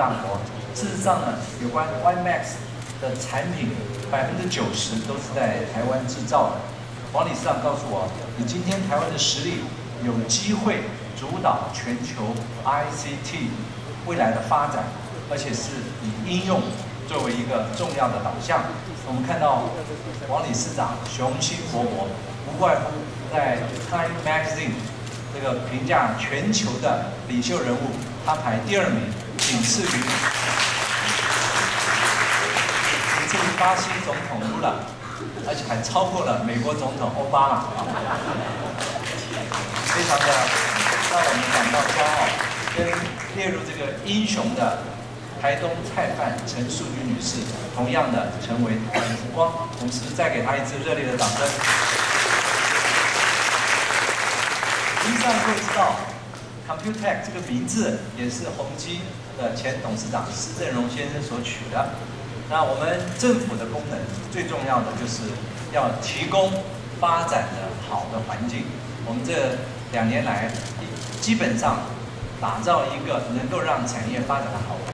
大国。事实上呢，有关 YMAX 的产品，百分之九十都是在台湾制造的。王理事长告诉我，你今天台湾的实力有机会主导全球 ICT 未来的发展，而且是以应用作为一个重要的导向。我们看到王理事长雄心勃勃，不外乎在 Time Magazine 这个评价全球的领袖人物，他排第二名，仅次于仅次于巴西总统卢拉，而且还超过了美国总统奥巴马，非常的让我们感到骄傲，跟列入这个英雄的。台东菜贩陈淑菊女士，同样的成为台湾之光，同时再给她一次热烈的掌声。实际上会知道 Computec 这个名字也是宏基的前董事长施正荣先生所取的。那我们政府的功能最重要的就是要提供发展的好的环境。我们这两年来，基本上打造一个能够让产业发展的好。